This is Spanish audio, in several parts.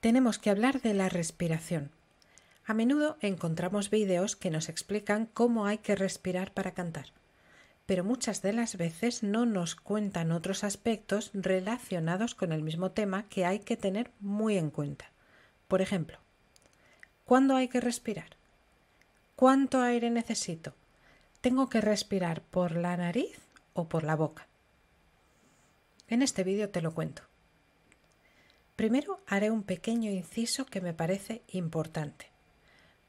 tenemos que hablar de la respiración. A menudo encontramos vídeos que nos explican cómo hay que respirar para cantar, pero muchas de las veces no nos cuentan otros aspectos relacionados con el mismo tema que hay que tener muy en cuenta. Por ejemplo, ¿cuándo hay que respirar? ¿Cuánto aire necesito? ¿Tengo que respirar por la nariz o por la boca? En este vídeo te lo cuento. Primero haré un pequeño inciso que me parece importante.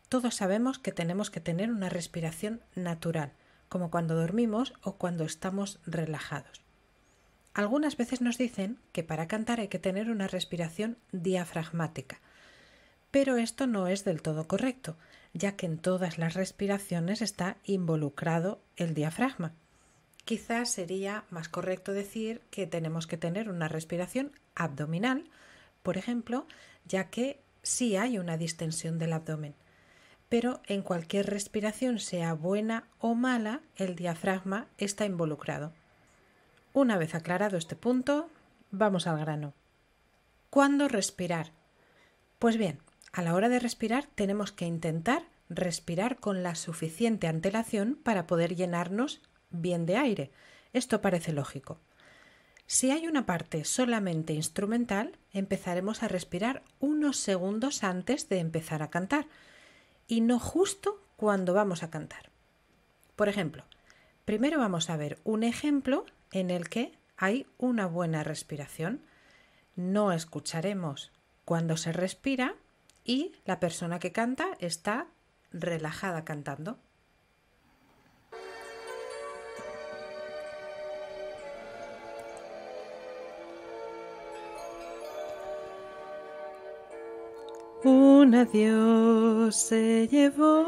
Todos sabemos que tenemos que tener una respiración natural, como cuando dormimos o cuando estamos relajados. Algunas veces nos dicen que para cantar hay que tener una respiración diafragmática, pero esto no es del todo correcto, ya que en todas las respiraciones está involucrado el diafragma. Quizás sería más correcto decir que tenemos que tener una respiración abdominal, por ejemplo, ya que sí hay una distensión del abdomen. Pero en cualquier respiración, sea buena o mala, el diafragma está involucrado. Una vez aclarado este punto, vamos al grano. ¿Cuándo respirar? Pues bien, a la hora de respirar tenemos que intentar respirar con la suficiente antelación para poder llenarnos bien de aire. Esto parece lógico. Si hay una parte solamente instrumental, empezaremos a respirar unos segundos antes de empezar a cantar y no justo cuando vamos a cantar. Por ejemplo, primero vamos a ver un ejemplo en el que hay una buena respiración. No escucharemos cuando se respira y la persona que canta está relajada cantando. Un adiós se llevó.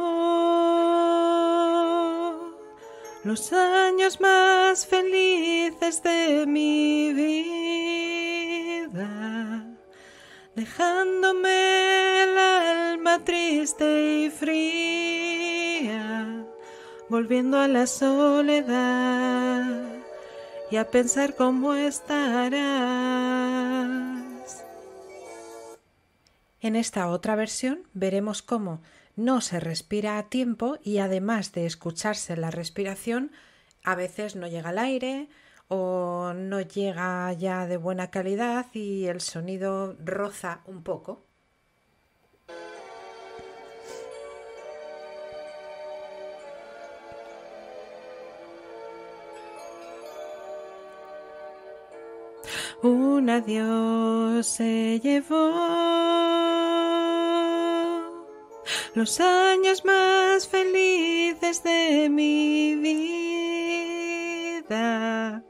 Los años más felices de mi vida, dejándome el alma triste y fría, volviendo a la soledad y a pensar cómo estará en esta otra versión veremos cómo no se respira a tiempo y además de escucharse la respiración, a veces no llega el aire o no llega ya de buena calidad y el sonido roza un poco. Un adiós se llevó los años más felices de mi vida,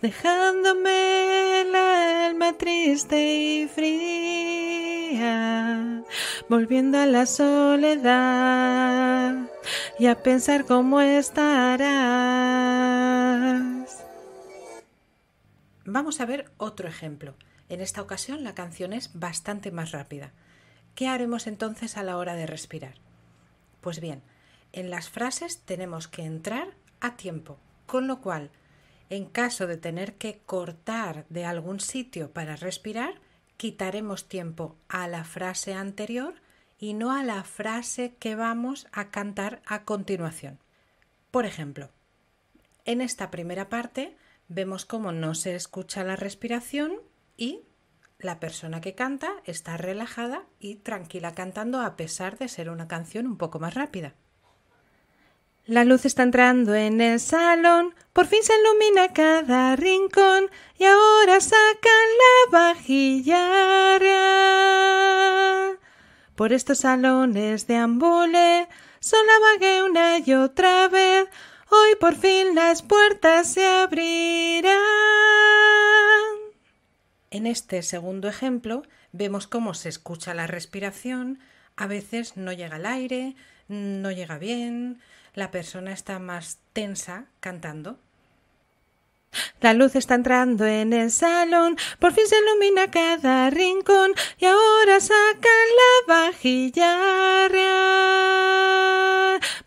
dejándome el alma triste y fría, volviendo a la soledad y a pensar cómo estarás. Vamos a ver otro ejemplo. En esta ocasión la canción es bastante más rápida. ¿Qué haremos entonces a la hora de respirar? Pues bien, en las frases tenemos que entrar a tiempo, con lo cual, en caso de tener que cortar de algún sitio para respirar, quitaremos tiempo a la frase anterior y no a la frase que vamos a cantar a continuación. Por ejemplo, en esta primera parte vemos cómo no se escucha la respiración y la persona que canta está relajada y tranquila cantando a pesar de ser una canción un poco más rápida. La luz está entrando en el salón, por fin se ilumina cada rincón y ahora sacan la vajilla Por estos salones de ambule, sola vagué una y otra vez, por fin las puertas se abrirán. En este segundo ejemplo vemos cómo se escucha la respiración, a veces no llega el aire, no llega bien, la persona está más tensa cantando. La luz está entrando en el salón, por fin se ilumina cada rincón y ahora sacan la vajilla.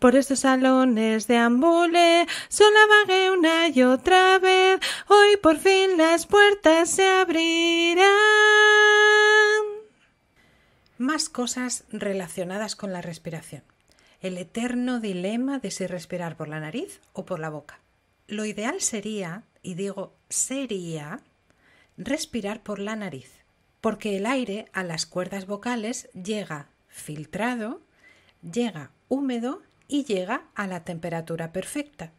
Por estos salones de ambule, sola vagué una y otra vez, Hoy por fin las puertas se abrirán. Más cosas relacionadas con la respiración. El eterno dilema de si respirar por la nariz o por la boca. Lo ideal sería, y digo sería, respirar por la nariz, porque el aire a las cuerdas vocales llega filtrado, llega húmedo y llega a la temperatura perfecta.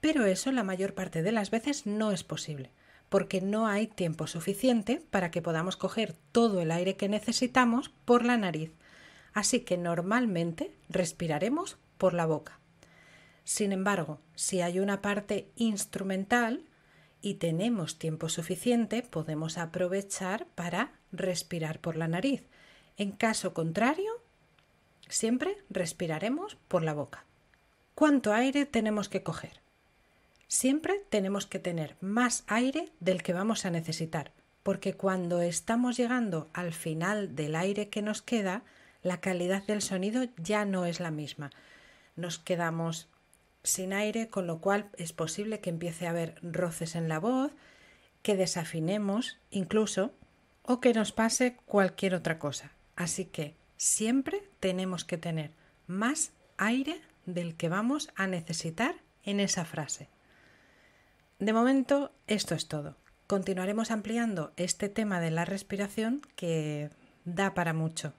Pero eso la mayor parte de las veces no es posible, porque no hay tiempo suficiente para que podamos coger todo el aire que necesitamos por la nariz. Así que normalmente respiraremos por la boca. Sin embargo, si hay una parte instrumental y tenemos tiempo suficiente, podemos aprovechar para respirar por la nariz. En caso contrario, siempre respiraremos por la boca. ¿Cuánto aire tenemos que coger? Siempre tenemos que tener más aire del que vamos a necesitar, porque cuando estamos llegando al final del aire que nos queda, la calidad del sonido ya no es la misma. Nos quedamos sin aire, con lo cual es posible que empiece a haber roces en la voz, que desafinemos incluso o que nos pase cualquier otra cosa. Así que siempre tenemos que tener más aire del que vamos a necesitar en esa frase. De momento, esto es todo. Continuaremos ampliando este tema de la respiración que da para mucho.